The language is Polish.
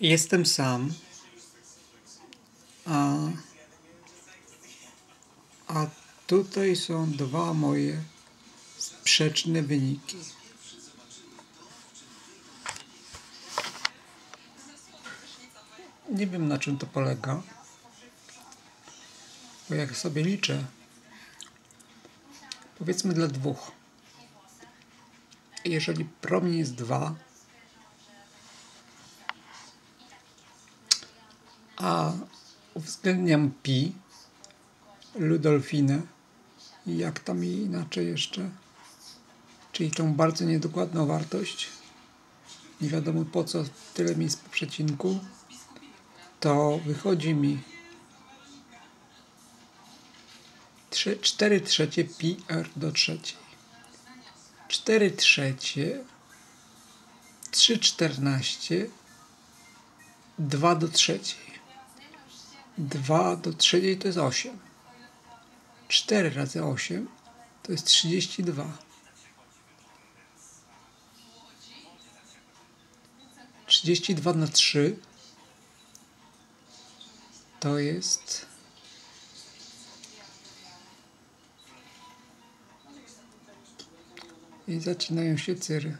Jestem sam, a, a tutaj są dwa moje sprzeczne wyniki. Nie wiem na czym to polega, bo jak sobie liczę, powiedzmy dla dwóch, jeżeli promień jest 2, a uwzględniam pi, Ludolfinę i jak tam i inaczej jeszcze, czyli tą bardzo niedokładną wartość, nie wiadomo po co tyle miejsc po przecinku, to wychodzi mi 4 trzecie pi r do trzeciej. 4 trzecie 3 czternaście 2 do trzeciej. 2 do trzeciej to jest 8. 4 razy 8 to jest 32. 32 na 3 to jest i zaczynają się cyry.